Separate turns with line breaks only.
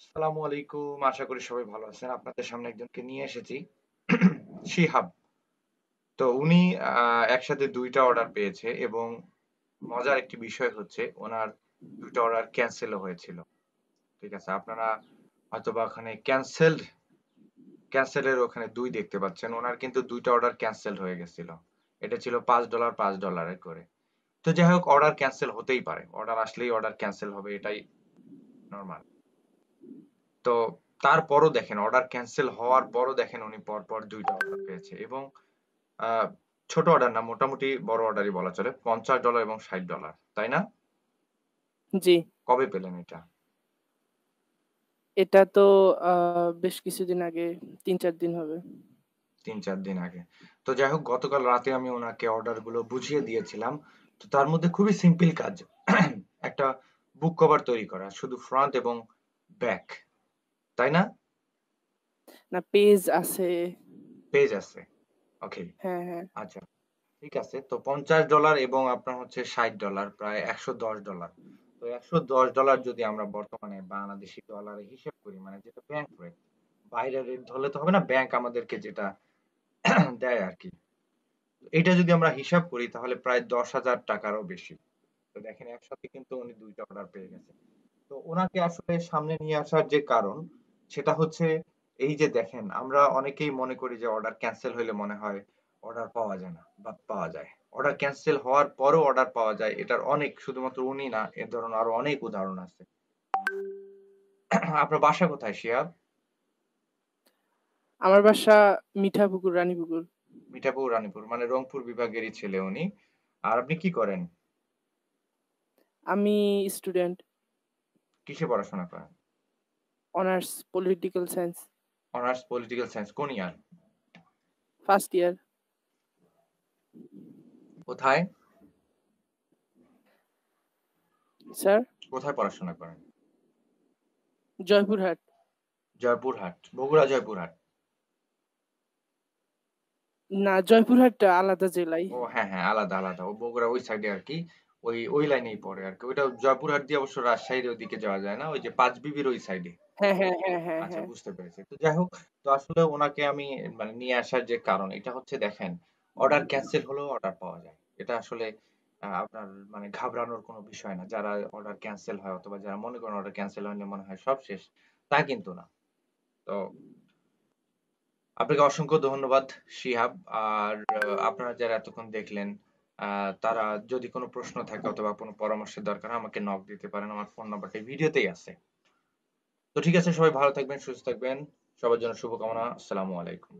আসসালামু আলাইকুম। আশা করি সবাই ভালো আছেন। আপনাদের সামনে একজনকে নিয়ে এসেছি, শিহাব। তো উনি একসাথে দুইটা অর্ডার পেয়েছে এবং মজার একটি বিষয় হচ্ছে ওনার দুইটা অর্ডার ক্যান্সেলও হয়েছিল। ঠিক আছে, আপনারা ওখানে ক্যান্সেলড ক্যান্সেলের ওখানে দুই দেখতে পাচ্ছেন। ওনার কিন্তু দুইটা অর্ডার ক্যান্সেল হয়ে গেছিল। এটা ছিল পাঁচ ডলার পাঁচ ডলারের করে। তো যাই হোক অর্ডার ক্যান্সেল হতেই পারে। অর্ডার আসলেই অর্ডার ক্যান্সেল হবে, এটাই নর্মাল তো তারপরও দেখেন অর্ডার ক্যান্সেল হওয়ার পরও দেখেন উনি পরপর দুইটা অর্ডার পেয়েছে এবং ছোট অর্ডার না মোটামুটি বড় অর্ডারই বলা চলে পঞ্চাশ ডলার এবং ষাট ডলার তাই না?
জি।
কবে পেলেন এটা?
এটা তো বেশ কিছুদিন আগে তিন চার দিন হবে।
তিন চার দিন আগে। তো যাই হোক গতকাল রাতে আমি ওনাকে অর্ডারগুলো বুঝিয়ে দিয়েছিলাম। তো তার মধ্যে খুবই সিম্পল কাজ। একটা বুক কভার তৈরি করা শুধু ফ্রন্ট এবং ব্যাক তাই না?
না পেজ আছে।
পেজ আছে। ওকে
হ্যাঁ হ্যাঁ।
আচ্ছা ঠিক আছে। তো পঞ্চাশ ডলার এবং আপনার হচ্ছে ষাট ডলার প্রায় একশো দশ ডলার তো একশো দশ ডলার যদি আমরা বর্তমানে বাংলাদেশি ডলারে হিসেব করি মানে যেটা ব্যাংক রেট বাইরের রেট ধরলে তো হবে না ব্যাংক আমাদেরকে যেটা দেয় আর কি। এটা যদি আমরা হিসাব করি তাহলে প্রায় দশ হাজার টাকারও বেশি। তো দেখেন একসাথে কিন্তু উনি দুইটা অর্ডার পেয়ে গেছে। তো ওনাকে আসলে সামনে নিয়ে আসার যে কারণ সেটা হচ্ছে এই যে দেখেন আমরা অনেকেই মনে করি যে অর্ডার ক্যান্সেল হলে মনে হয় অর্ডার পাওয়া যায় না বা পাওয়া যায়। অর্ডার ক্যান্সেল হওয়ার পরও অর্ডার পাওয়া যায় এটার অনেক শুধুমাত্র উনি না এ ধরনের আরও অনেক উদাহরণ আছে। আপনার বাসা কোথায় শিয়াব
আমার বাসা মিঠাপুকুর রানীপুকুর।
মিঠাপুকুর রানীপুর মানে রংপুর বিভাগেরই ছেলে উনি। আর আপনি কি করেন?
আমি স্টুডেন্ট
কিসে পড়াশোনা করেন?
Honours political science
honours political science কোন ইয়ার?
ফার্স্ট ইয়ার
কোথায়?
স্যার
কোথায় পড়াশোনা করেন?
জয়পুরহাট।
জয়পুরহাট। বগুড়া জয়পুরহাট।
না জয়পুরহাটটা আলাদা জেলায়।
ও হ্যাঁ হ্যাঁ আলাদা আলাদা। ও বগুড়া ওই সাইডে আর কি। ওই ওই লাইনেই পড়ে আর কি। ওইটা জয়পুরহাট দিয়ে অবশ্য রাজশাহীর ওইদিকে যাওয়া যায় না? ওই যে পাঁচ বিবির ওই সাইডে
হ্যাঁ হ্যাঁ হ্যাঁ হ্যাঁ
আচ্ছা
হ্যাঁ।
বুঝতে পেরেছি। তো যাই হোক তো আসলে ওনাকে আমি মানে নিয়ে আসার যে কারণ এটা হচ্ছে দেখেন অর্ডার ক্যান্সেল হলেও অর্ডার পাওয়া যায়। এটা আসলে আপনার মানে ঘাবড়ানোর কোনো বিষয় না। যারা অর্ডার ক্যান্সেল হয় অথবা যারা মনে করেন অর্ডার ক্যান্সেল হলে মনে হয় সব শেষ। তা কিন্তু না। তো আপনাকে অসংখ্য ধন্যবাদ শিহাব। আর আপনারা যারা এতক্ষণ দেখলেন তারা যদি কোনো প্রশ্ন থাকে অথবা কোনো পরামর্শের দরকার আমাকে নক দিতে পারেন। আমার ফোন নাম্বারটা ভিডিওতেই আছে। তো ঠিক আছে, সবাই ভালো থাকবেন, সুস্থ থাকবেন। সবার জন্য শুভকামনা। আসসালামু আলাইকুম।